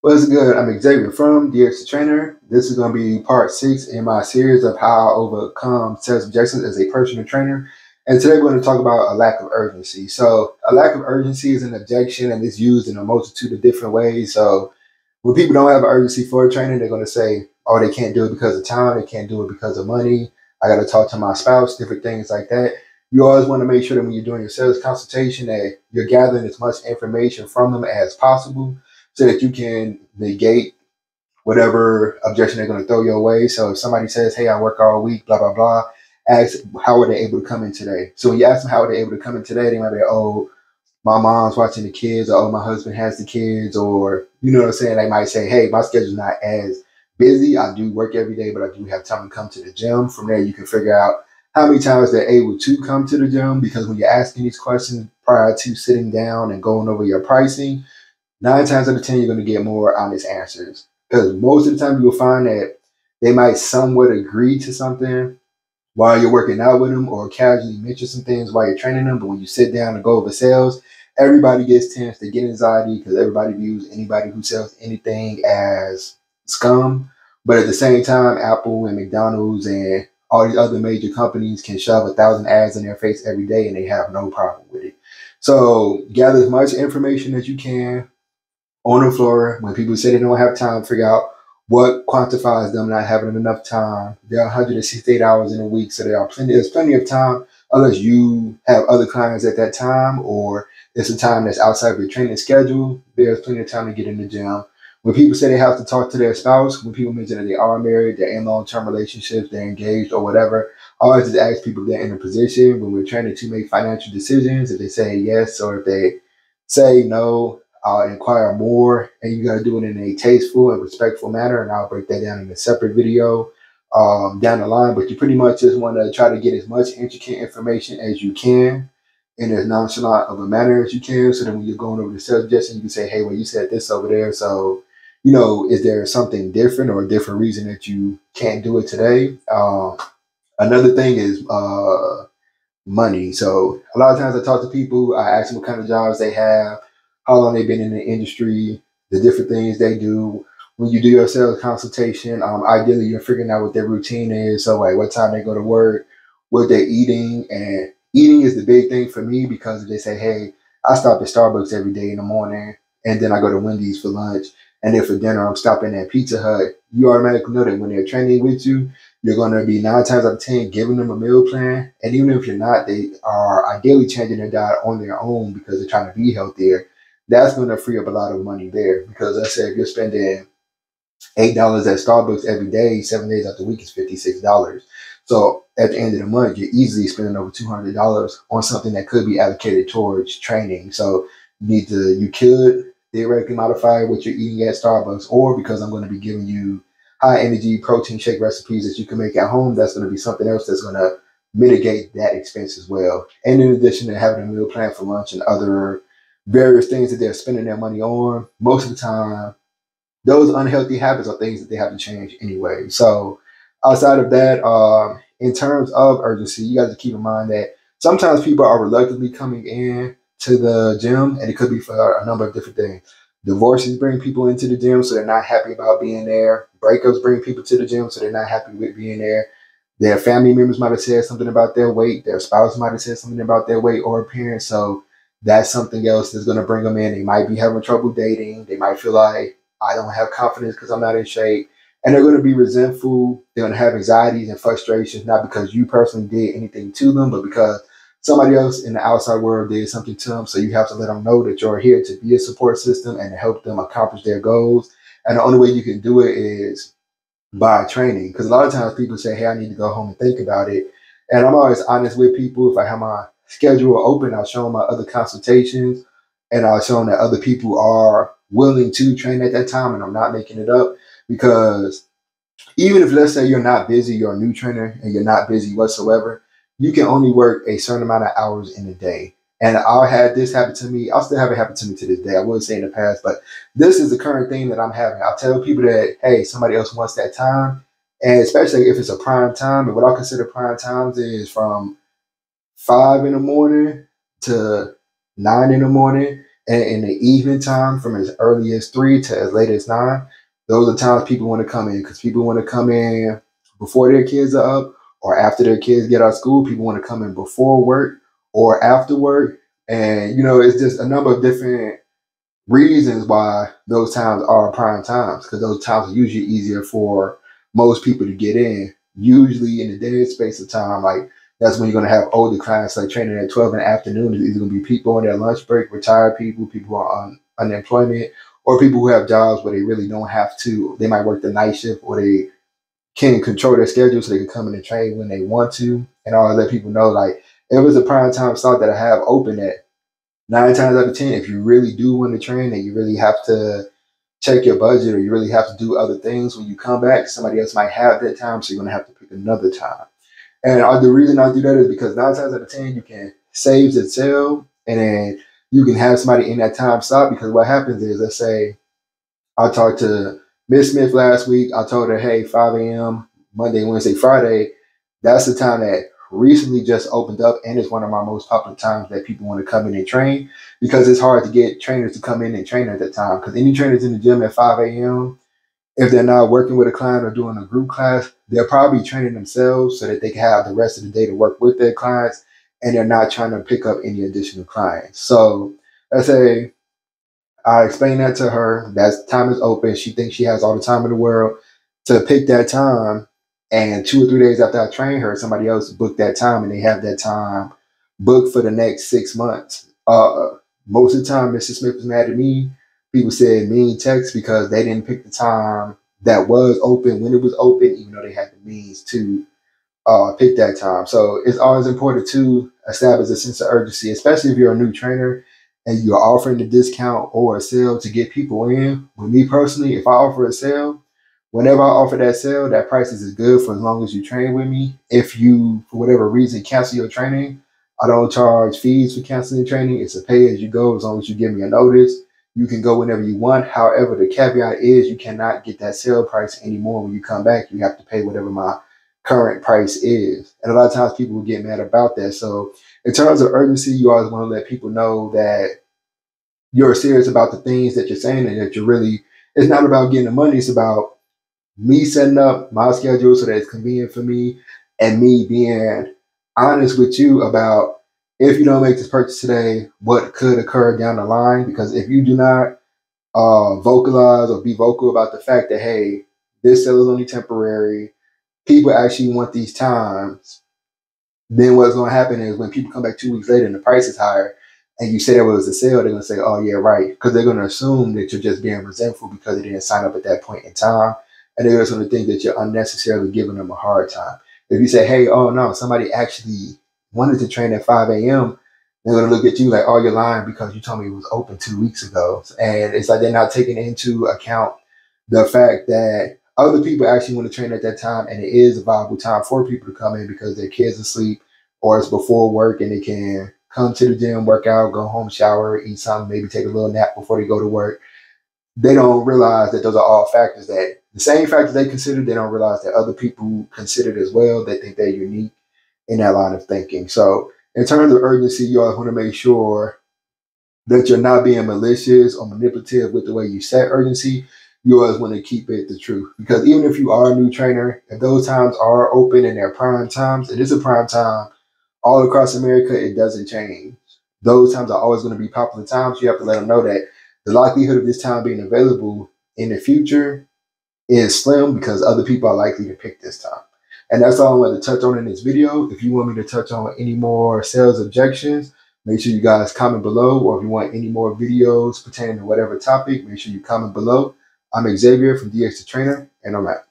What's good? I'm Xavier from DX Trainer. This is going to be part six in my series of how I overcome sales objections as a personal trainer. And today we're going to talk about a lack of urgency. So, a lack of urgency is an objection and it's used in a multitude of different ways. So, when people don't have urgency for a trainer, they're going to say, oh, they can't do it because of time, they can't do it because of money. I got to talk to my spouse, different things like that. You always want to make sure that when you're doing your sales consultation that you're gathering as much information from them as possible so that you can negate whatever objection they're going to throw your way. So if somebody says, "Hey, I work all week," blah blah blah, ask how are they able to come in today. So when you ask them how are they able to come in today, they might be, "Oh, my mom's watching the kids," or "Oh, my husband has the kids," or you know what I'm saying. They might say, "Hey, my schedule's not as busy. I do work every day, but I do have time to come to the gym." From there, you can figure out how many times they're able to come to the gym because when you're asking these questions prior to sitting down and going over your pricing nine times out of ten, you're going to get more honest answers. Because most of the time, you'll find that they might somewhat agree to something while you're working out with them or casually mention some things while you're training them. But when you sit down and go over sales, everybody gets tense, they get anxiety because everybody views anybody who sells anything as scum. But at the same time, Apple and McDonald's and all these other major companies can shove a thousand ads in their face every day and they have no problem with it. So gather as much information as you can on the floor when people say they don't have time, figure out what quantifies them not having enough time. There are 168 hours in a week, so there are plenty. There's plenty of time unless you have other clients at that time, or it's a time that's outside of your training schedule. There's plenty of time to get in the gym. When people say they have to talk to their spouse, when people mention that they are married, they're in long-term relationships, they're engaged, or whatever, I always just ask people if they're in a position when we're training to make financial decisions. If they say yes, or if they say no, I'll inquire more, and you got to do it in a tasteful and respectful manner. And I'll break that down in a separate video um, down the line. But you pretty much just want to try to get as much intricate information as you can in as nonchalant of a manner as you can. So then when you're going over the suggestion, you can say, "Hey, well, you said this over there, so." You know, is there something different or a different reason that you can't do it today? Um, another thing is uh, money. So a lot of times I talk to people, I ask them what kind of jobs they have, how long they've been in the industry, the different things they do. When you do your sales consultation, um, ideally you're figuring out what their routine is. So like what time they go to work, what they're eating, and eating is the big thing for me because they say, hey, I stop at Starbucks every day in the morning, and then I go to Wendy's for lunch, and then for dinner I'm stopping at Pizza Hut. You automatically know that when they're training with you, you're going to be nine times out of ten giving them a meal plan, and even if you're not, they are ideally changing their diet on their own because they're trying to be healthier that's going to free up a lot of money there because I said if you're spending eight dollars at Starbucks every day, seven days out the week is fifty six dollars. So at the end of the month, you're easily spending over two hundred dollars on something that could be allocated towards training. So you need to you could theoretically modify what you're eating at Starbucks, or because I'm going to be giving you high energy protein shake recipes that you can make at home, that's going to be something else that's going to mitigate that expense as well. And in addition to having a meal plan for lunch and other various things that they're spending their money on, most of the time, those unhealthy habits are things that they have to change anyway. So, outside of that, uh, in terms of urgency, you got to keep in mind that sometimes people are reluctantly coming in to the gym, and it could be for a number of different things. Divorces bring people into the gym, so they're not happy about being there. Breakups bring people to the gym, so they're not happy with being there. Their family members might have said something about their weight. Their spouse might have said something about their weight or appearance. So that's something else that's going to bring them in. They might be having trouble dating. They might feel like I don't have confidence because I'm not in shape. And they're going to be resentful. They're going to have anxieties and frustrations, not because you personally did anything to them, but because somebody else in the outside world did something to them. So you have to let them know that you're here to be a support system and help them accomplish their goals. And the only way you can do it is by training. Because a lot of times people say, hey, I need to go home and think about it. And I'm always honest with people. If I have my schedule open. I'll show them my other consultations and I'll show them that other people are willing to train at that time and I'm not making it up because even if let's say you're not busy, you're a new trainer and you're not busy whatsoever, you can only work a certain amount of hours in a day. And I had this happen to me. I'll still have it happen to me to this day. I wouldn't say in the past, but this is the current thing that I'm having. I'll tell people that, hey, somebody else wants that time. And especially if it's a prime time. And what I consider prime times is from five in the morning to nine in the morning, And in the evening time, from as early as three to as late as nine, those are times people want to come in because people want to come in before their kids are up or after their kids get out of school. People want to come in before work or after work. And, you know, it's just a number of different reasons why those times are prime times because those times are usually easier for most people to get in. Usually in the dead space of time, like that's when you're going to have older clients like training at 12 in the afternoon. It's either going to be people on their lunch break, retired people, people on unemployment, or people who have jobs where they really don't have to. They might work the night shift or they can control their schedule so they can come in and train when they want to. And I'll let people know like if it's a prime time slot that I have open at nine times out of ten, if you really do want to train and you really have to check your budget or you really have to do other things when you come back, somebody else might have that time, so you're gonna have to pick another time. And uh, the reason I do that is because nine times out of ten, you can save and sell, and then you can have somebody in that time slot. Because what happens is, let's say I talked to Miss Smith last week. I told her, hey, 5 a.m. Monday, Wednesday, Friday. That's the time that recently just opened up, and it's one of my most popular times that people want to come in and train because it's hard to get trainers to come in and train at that time. Because any trainers in the gym at 5 a.m if they're not working with a client or doing a group class, they're probably training themselves so that they can have the rest of the day to work with their clients and they're not trying to pick up any additional clients. So let's say I explain that to her, that time is open. She thinks she has all the time in the world to pick that time. And two or three days after I train her, somebody else booked that time and they have that time booked for the next six months. Uh, most of the time, Mrs. Smith was mad at me people said mean text because they didn't pick the time that was open when it was open, even though they had the means to uh, pick that time. So it's always important to establish a sense of urgency, especially if you're a new trainer and you're offering a discount or a sale to get people in. With me personally, if I offer a sale, whenever I offer that sale, that price is good for as long as you train with me. If you, for whatever reason, cancel your training, I don't charge fees for canceling training. It's a pay as you go as long as you give me a notice. You can go whenever you want. However, the caveat is you cannot get that sale price anymore when you come back. You have to pay whatever my current price is. And a lot of times people will get mad about that. So in terms of urgency, you always want to let people know that you're serious about the things that you're saying and that you're really it's not about getting the money, it's about me setting up my schedule so that it's convenient for me and me being honest with you about if you don't make this purchase today, what could occur down the line. Because if you do not uh, vocalize or be vocal about the fact that, hey, this sale is only temporary, people actually want these times, then what's going to happen is when people come back two weeks later and the price is higher, and you say there was a sale, they're going to say, oh, yeah, right. Because they're going to assume that you're just being resentful because they didn't sign up at that point in time. And they're just going to think that you're unnecessarily giving them a hard time. If you say, hey, oh, no, somebody actually wanted to train at 5 a.m., they're gonna look at you like, oh, you're lying because you told me it was open two weeks ago. And it's like they're not taking into account the fact that other people actually want to train at that time and it is a viable time for people to come in because their kids asleep or it's before work and they can come to the gym, work out, go home, shower, eat something, maybe take a little nap before they go to work. They don't realize that those are all factors that the same factors they consider, they don't realize that other people considered as well. They think they're unique in that line of thinking. So, in terms of urgency, you always want to make sure that you're not being malicious or manipulative with the way you set urgency. You always want to keep it the truth because even if you are a new trainer, if those times are open and they're prime times, it is a prime time all across America. It doesn't change. Those times are always going to be popular times. You have to let them know that the likelihood of this time being available in the future is slim because other people are likely to pick this time. And that's all I wanted to touch on in this video. If you want me to touch on any more sales objections, make sure you guys comment below. Or if you want any more videos pertaining to whatever topic, make sure you comment below. I'm Xavier from DX the Trainer, and I'm out.